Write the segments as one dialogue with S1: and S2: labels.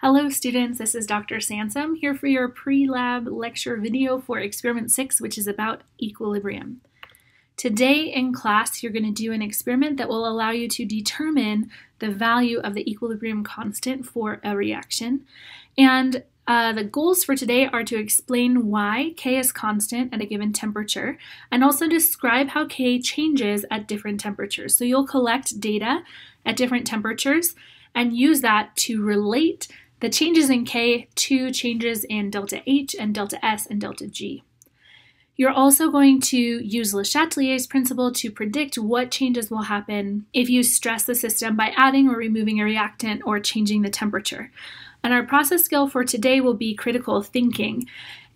S1: Hello students, this is Dr. Sansom here for your pre-lab lecture video for experiment 6 which is about equilibrium. Today in class you're going to do an experiment that will allow you to determine the value of the equilibrium constant for a reaction and uh, the goals for today are to explain why K is constant at a given temperature and also describe how K changes at different temperatures. So you'll collect data at different temperatures and use that to relate the changes in K to changes in delta H and delta S and delta G. You're also going to use Le Chatelier's principle to predict what changes will happen if you stress the system by adding or removing a reactant or changing the temperature. And our process skill for today will be critical thinking.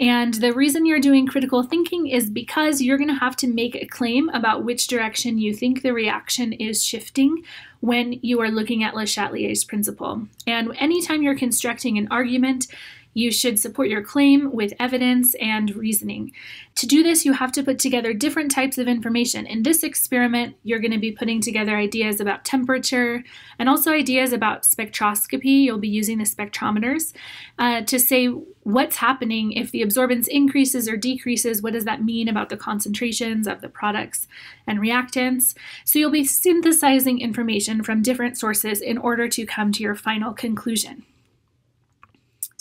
S1: And the reason you're doing critical thinking is because you're going to have to make a claim about which direction you think the reaction is shifting when you are looking at Le Chatelier's principle. And anytime you're constructing an argument, you should support your claim with evidence and reasoning. To do this, you have to put together different types of information. In this experiment, you're going to be putting together ideas about temperature and also ideas about spectroscopy. You'll be using the spectrometers uh, to say what's happening if the absorbance increases or decreases. What does that mean about the concentrations of the products and reactants? So you'll be synthesizing information from different sources in order to come to your final conclusion.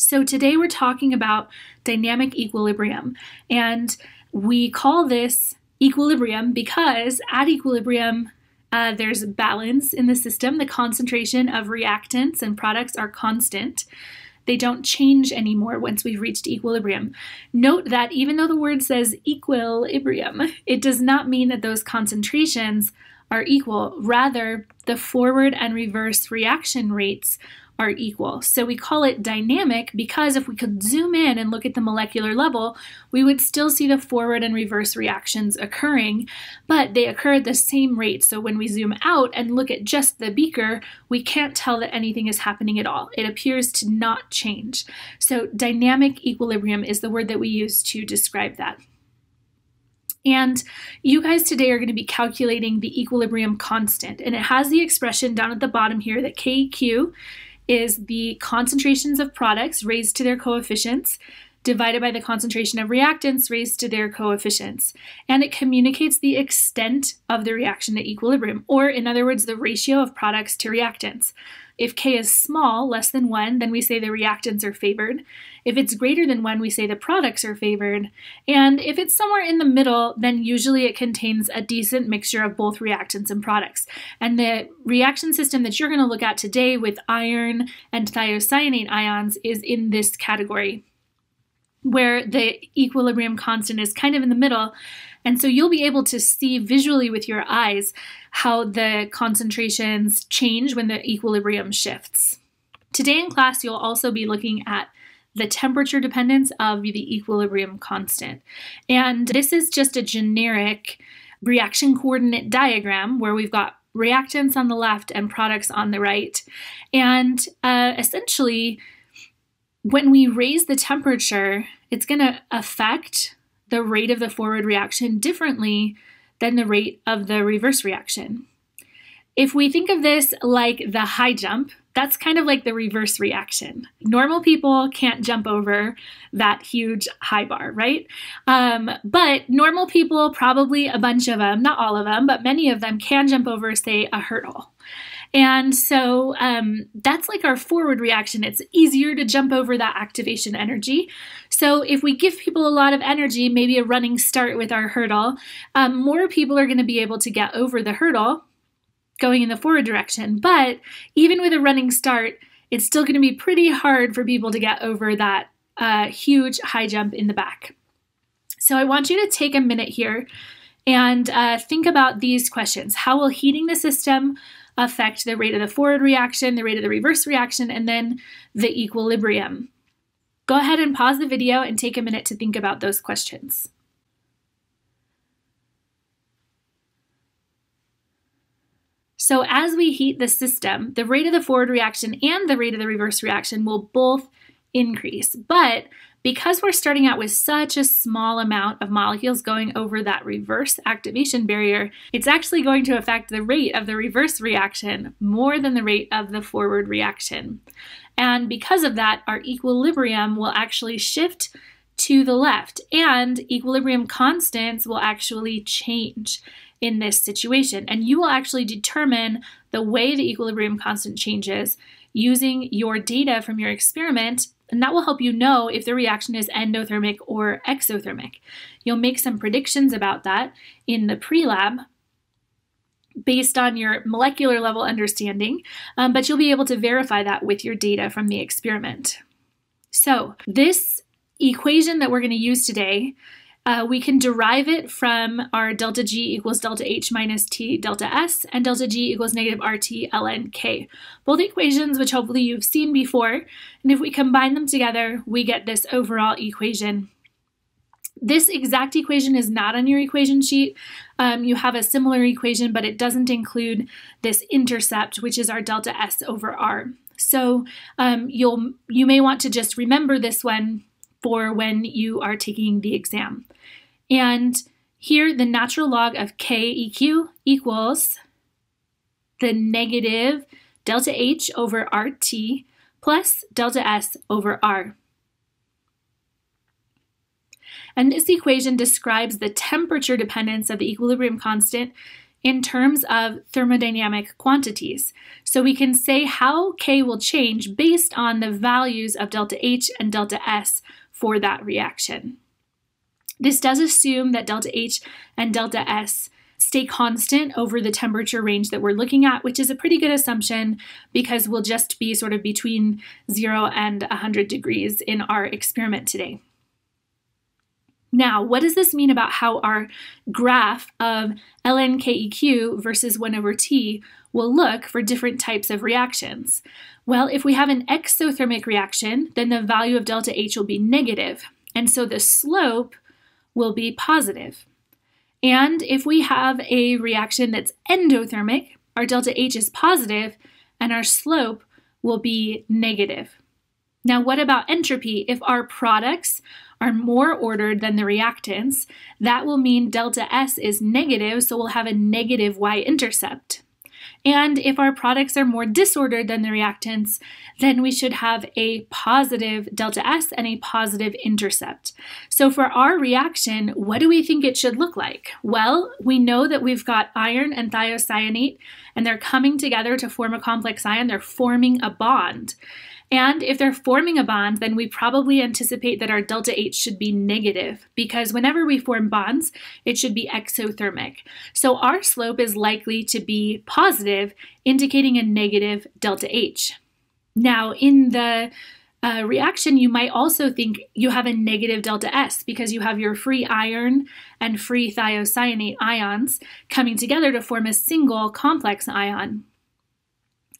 S1: So today we're talking about dynamic equilibrium, and we call this equilibrium because at equilibrium, uh, there's balance in the system. The concentration of reactants and products are constant. They don't change anymore once we've reached equilibrium. Note that even though the word says equilibrium, it does not mean that those concentrations are equal. Rather, the forward and reverse reaction rates are equal. So we call it dynamic because if we could zoom in and look at the molecular level, we would still see the forward and reverse reactions occurring, but they occur at the same rate. So when we zoom out and look at just the beaker, we can't tell that anything is happening at all. It appears to not change. So dynamic equilibrium is the word that we use to describe that. And you guys today are going to be calculating the equilibrium constant. And it has the expression down at the bottom here that KEQ is the concentrations of products raised to their coefficients divided by the concentration of reactants raised to their coefficients. And it communicates the extent of the reaction to equilibrium, or in other words, the ratio of products to reactants. If K is small, less than 1, then we say the reactants are favored. If it's greater than 1, we say the products are favored. And if it's somewhere in the middle, then usually it contains a decent mixture of both reactants and products. And the reaction system that you're going to look at today with iron and thiocyanate ions is in this category where the equilibrium constant is kind of in the middle. And so you'll be able to see visually with your eyes how the concentrations change when the equilibrium shifts. Today in class, you'll also be looking at the temperature dependence of the equilibrium constant. And this is just a generic reaction coordinate diagram where we've got reactants on the left and products on the right. And uh, essentially, when we raise the temperature, it's going to affect the rate of the forward reaction differently than the rate of the reverse reaction. If we think of this like the high jump, that's kind of like the reverse reaction. Normal people can't jump over that huge high bar, right? Um, but normal people, probably a bunch of them, not all of them, but many of them can jump over, say, a hurdle. And so um, that's like our forward reaction. It's easier to jump over that activation energy. So if we give people a lot of energy, maybe a running start with our hurdle, um, more people are going to be able to get over the hurdle going in the forward direction. But even with a running start, it's still going to be pretty hard for people to get over that uh, huge high jump in the back. So I want you to take a minute here and uh, think about these questions. How will heating the system affect the rate of the forward reaction, the rate of the reverse reaction, and then the equilibrium. Go ahead and pause the video and take a minute to think about those questions. So as we heat the system, the rate of the forward reaction and the rate of the reverse reaction will both increase. But because we're starting out with such a small amount of molecules going over that reverse activation barrier, it's actually going to affect the rate of the reverse reaction more than the rate of the forward reaction. And because of that, our equilibrium will actually shift to the left, and equilibrium constants will actually change in this situation. And you will actually determine the way the equilibrium constant changes using your data from your experiment, and that will help you know if the reaction is endothermic or exothermic. You'll make some predictions about that in the pre-lab based on your molecular level understanding, um, but you'll be able to verify that with your data from the experiment. So this equation that we're going to use today uh, we can derive it from our delta G equals delta H minus T delta S and delta G equals negative RT ln K. Both equations which hopefully you've seen before. And if we combine them together, we get this overall equation. This exact equation is not on your equation sheet. Um, you have a similar equation, but it doesn't include this intercept, which is our delta S over R. So um, you'll you may want to just remember this one for when you are taking the exam. And here, the natural log of KEQ equals the negative delta H over RT plus delta S over R. And this equation describes the temperature dependence of the equilibrium constant in terms of thermodynamic quantities. So we can say how K will change based on the values of delta H and delta S for that reaction. This does assume that delta H and delta S stay constant over the temperature range that we're looking at, which is a pretty good assumption because we'll just be sort of between 0 and 100 degrees in our experiment today. Now, what does this mean about how our graph of ln KEQ versus 1 over T will look for different types of reactions? Well, if we have an exothermic reaction, then the value of delta H will be negative, and so the slope will be positive. And if we have a reaction that's endothermic, our delta H is positive, and our slope will be negative. Now, what about entropy? If our products are more ordered than the reactants, that will mean delta S is negative, so we'll have a negative y-intercept. And if our products are more disordered than the reactants, then we should have a positive delta S and a positive intercept. So for our reaction, what do we think it should look like? Well, we know that we've got iron and thiocyanate, and they're coming together to form a complex ion. They're forming a bond. And if they're forming a bond, then we probably anticipate that our delta H should be negative because whenever we form bonds, it should be exothermic. So our slope is likely to be positive, indicating a negative delta H. Now, in the uh, reaction, you might also think you have a negative delta S because you have your free iron and free thiocyanate ions coming together to form a single complex ion.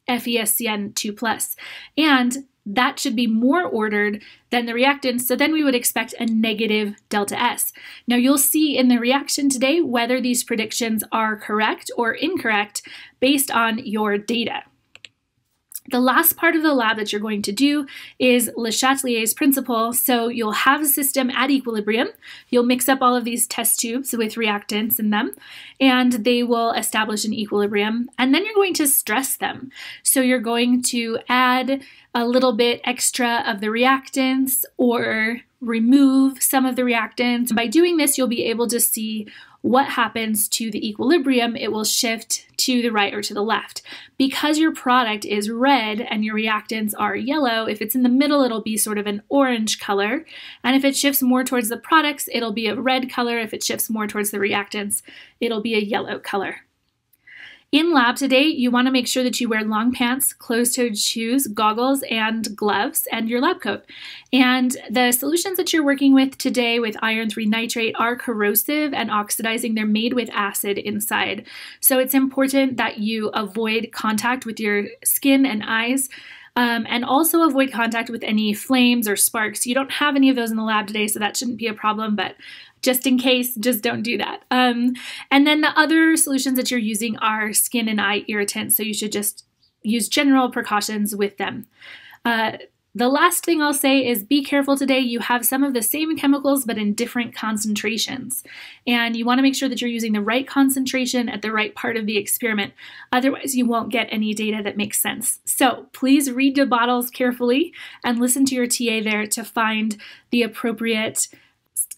S1: FeSCN2+. And that should be more ordered than the reactants, so then we would expect a negative delta S. Now you'll see in the reaction today whether these predictions are correct or incorrect based on your data. The last part of the lab that you're going to do is Le Chatelier's principle. So you'll have a system at equilibrium. You'll mix up all of these test tubes with reactants in them, and they will establish an equilibrium. And then you're going to stress them. So you're going to add a little bit extra of the reactants or remove some of the reactants. By doing this, you'll be able to see what happens to the equilibrium, it will shift to the right or to the left. Because your product is red and your reactants are yellow, if it's in the middle, it'll be sort of an orange color. And if it shifts more towards the products, it'll be a red color. If it shifts more towards the reactants, it'll be a yellow color. In lab today, you want to make sure that you wear long pants, closed-toed shoes, goggles, and gloves, and your lab coat. And the solutions that you're working with today with iron 3 nitrate are corrosive and oxidizing. They're made with acid inside. So it's important that you avoid contact with your skin and eyes. Um, and also avoid contact with any flames or sparks. You don't have any of those in the lab today, so that shouldn't be a problem, but just in case, just don't do that. Um, and then the other solutions that you're using are skin and eye irritants, so you should just use general precautions with them. Uh, The last thing I'll say is be careful today. You have some of the same chemicals but in different concentrations. And you want to make sure that you're using the right concentration at the right part of the experiment. Otherwise, you won't get any data that makes sense. So please read the bottles carefully and listen to your TA there to find the appropriate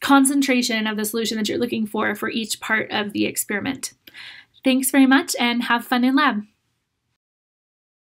S1: concentration of the solution that you're looking for for each part of the experiment. Thanks very much and have fun in lab.